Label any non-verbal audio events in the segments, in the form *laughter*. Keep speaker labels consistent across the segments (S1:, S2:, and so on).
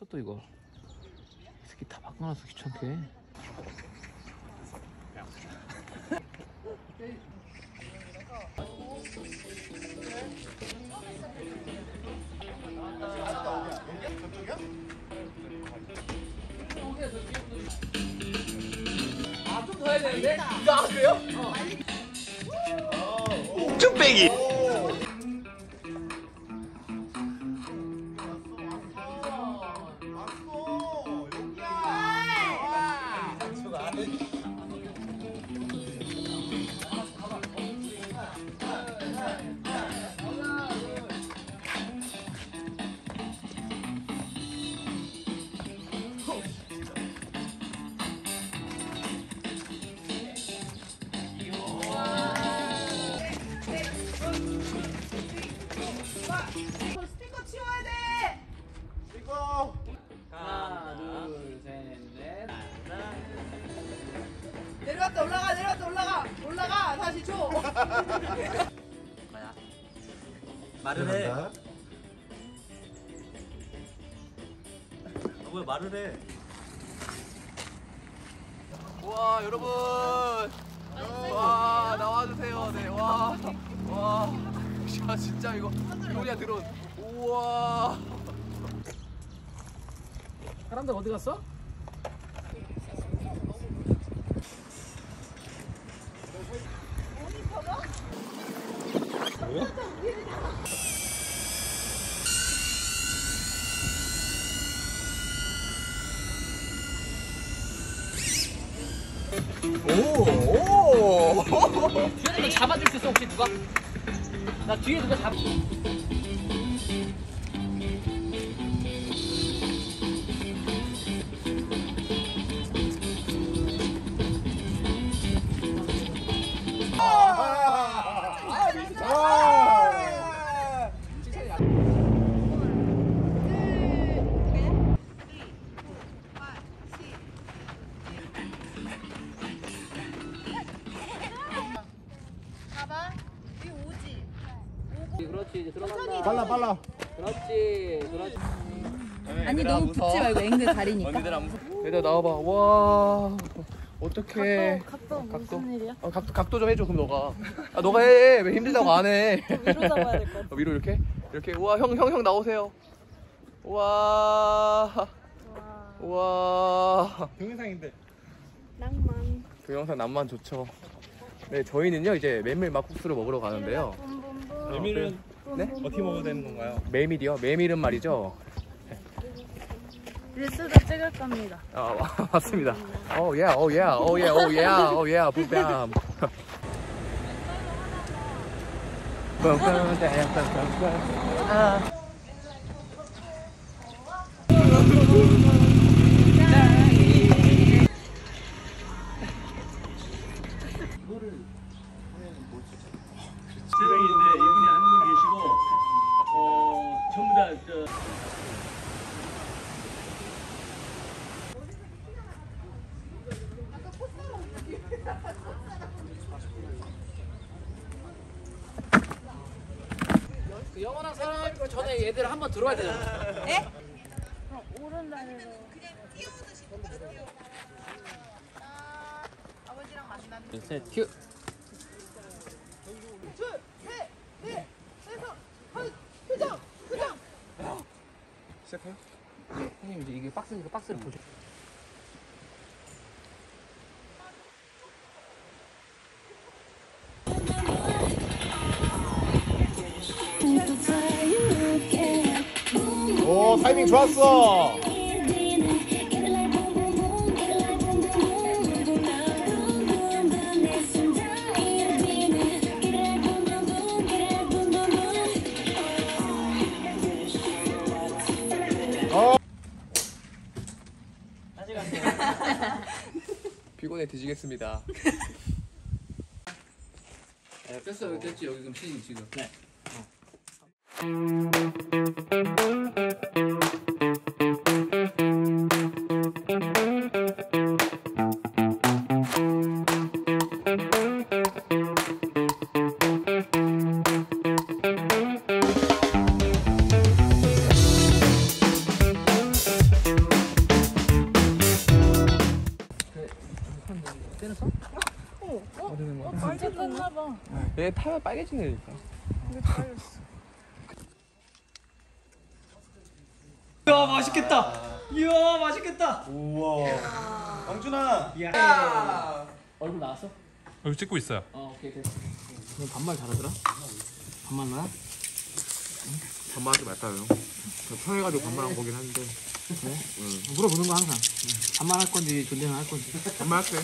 S1: 샀어 또 이거 이 새끼 다 바꿔놨어 귀찮게 아좀 더 해야 되는데? 아 그래요?
S2: 쭈빼기
S3: 다시 줘.
S2: 말을 해. 아, 왜 말을 해?
S1: 와 여러분. 와 나와주세요. 네 와 와. 야 진짜 이거 드론이야 드론. 우와. 사람들 어디 갔어? 뒤에 누가 잡아줄 수 있어 혹시 누가? 나 뒤에 누가 잡 그렇지 이제 들어간다.
S4: 빨라 빨라
S1: 그렇지 그렇지.
S5: 아니 너무 붙지 말고 앵글 가리니까.
S1: 얘들아 나와봐. 와. 어떡해.
S5: 각도
S1: 각도?
S5: 무슨 일이야?
S1: 어, 각도, 각도 좀 해줘 그럼 너가. 아 너가 해왜 힘들다고 안해.
S5: 위로 잡아야 될 것 같아.
S1: 어, 위로 이렇게? 이렇게? 우와 형 형 형 나오세요. 우와. 우와.
S4: 동영상인데.
S5: 낭만.
S1: 동영상 남만 좋죠. 네 저희는요 이제 메밀 막국수를 먹으러 가는데요.
S4: 메밀은
S1: 네?
S4: 어떻게 먹어야 되는 건가요?
S1: 메밀이요 메밀은 말이죠
S5: 릴스도 찍을 겁니다.
S1: 아 *laughs* 맞습니다 오 예 오 예 오 예 오 예 오 예 부담
S2: 새
S1: 그 영원한 사람이고 전에 얘들 한 번 들어와야 되잖아
S5: 오른다리로.
S3: 아버지랑 만나는.
S1: 셋 큐.
S3: 둘 셋 넷 해서 한 표정 표정.
S4: 시작해요?
S1: 형님 이제 이게 박스 이거 박스를 보죠.
S4: 오 타이밍 좋았어
S1: 피곤해 뒤지겠습니다. 됐어 여기 됐지 여기 지금 시즌 지금. 네. 때려서? 어, 어, 어? 빨개졌나 봐.
S2: 얘 타면 빨개진다니까.
S6: 이야 맛있겠다. 이야 맛있겠다.
S1: 우와. 영준아. 이야.
S2: 얼굴 나왔어?
S7: 얼굴 찍고 있어요.
S2: 어, 오케이 됐어. 너 반말 잘하더라? 반말 나?
S1: 반말하지 말까요? 편해가지고 반말한 거긴 한데.
S2: 물어보는 거 항상. 반말할 건지 존댓말 할 건지.
S1: 반말할게.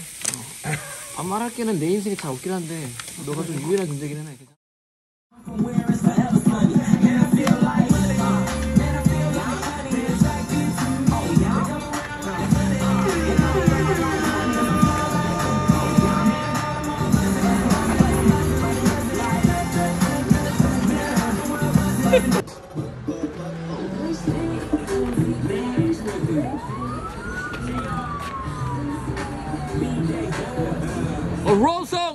S2: 반말할 게는 내 인생에 잘 없긴 한데 너가 좀 유일한 존재긴 해. 어 로서!